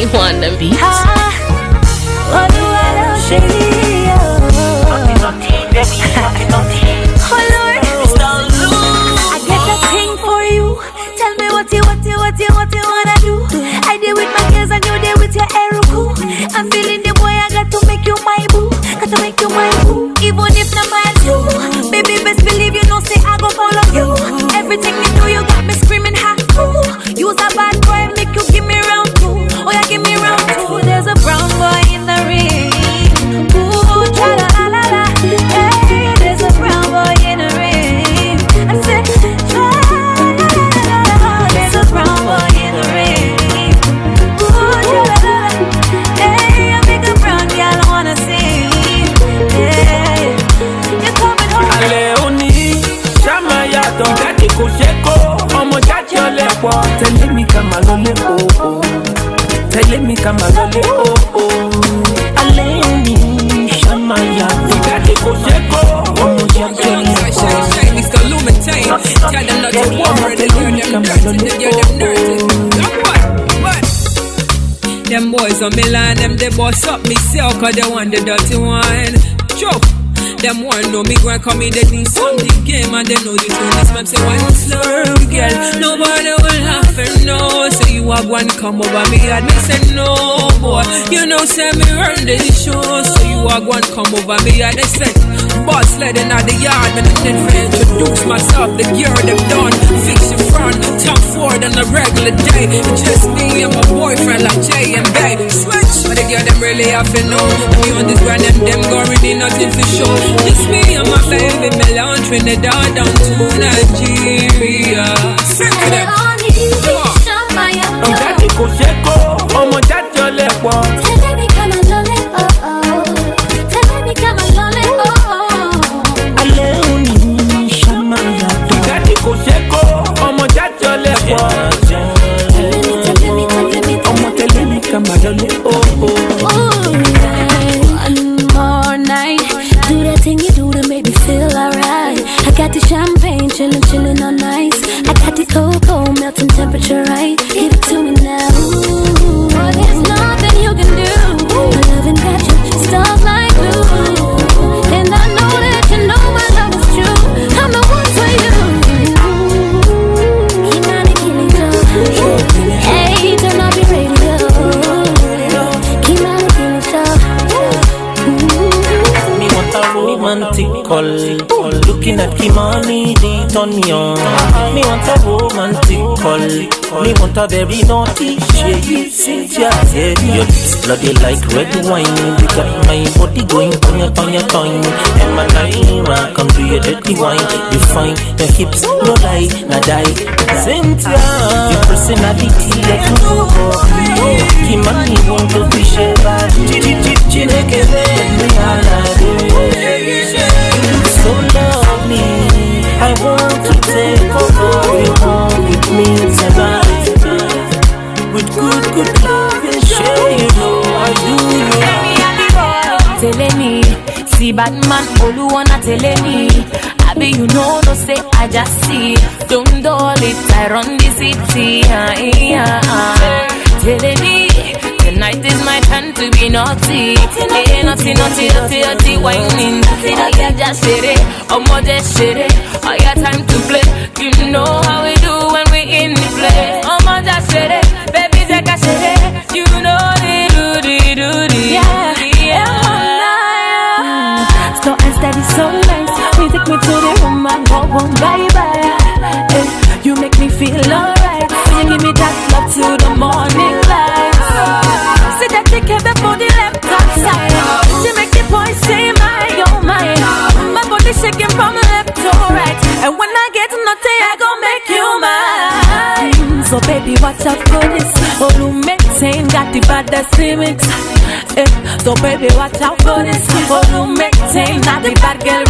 you want them beats? What do I love shady? Lord, I get a thing for you. Tell me what you, what you, what you, what you wanna do. I deal with my girls and you deal with your eruku. I'm feeling the boy, I got to make you my boo. Got to make you my boo. Ọlẹ́pọ̀ tẹ̀lé mi ká máa lọlé òó tẹ̀lé mi ká máa lọlé òó. alẹ́ òní ṣá máa yàtọ̀ jáde kò ṣe kó ọmọ jáde ọlẹ́pọ̀. Mr. Olu Maintain, tell them not to worry, they hear them dirty, they hear them dirty. Them boys on Milan, them they boss up me sell oh, cause they want the dirty wine. Choke. Them one know me go and come in, they need some the game and they know the tune. This man say, why you slur, girl? Nobody will have one come over me, and me say no, boy. You know, say me run the show. So you have one come over me, and they say, boss sledding out the yard, I'm then for introduce myself. The gear them done, fix your front, top forward on a regular day. It's just me and my boyfriend, like Jay and Bay. Switch, but the girl them really have to know. Me on this grind, them them got really nothing for show. Just me and my baby, Melan, Trinidad down to Nigeria. Sing to call. Looking at Kimani, they turn me on. Me want a romantic call. Me want a very naughty shady Cynthia. Yeah, your lips bloody like red wine. You got my body going on your on your tongue. Emma Nyra, come do your dirty wine. You find your hips, no lie, na die. Cynthia, your personality like no Kimani want to be sheba. Chineke, let bad man, all you wanna telling me. I be you know, no say I just see. Don't doll it, I run the city. ah, yeah, ah. Tonight is my turn to be naughty. Hey, naughty, naughty, naughty, naughty, whining. Oh yeah, just shit it, oh more just shit it. Time to play. You know how and steady, so nice. You take me to the room and go home, bye bye. Eh, you make me feel alright. You give me that love to the morning light. See that you came before the left side. You make the boy say my, oh my. My body shaking from left to right. And when I get naughty, I gon' make you mine. So baby, watch out for this. Oh, you maintain got the baddest remix. Eh, so baby, watch out for this. Oh, you maintain not the bad girl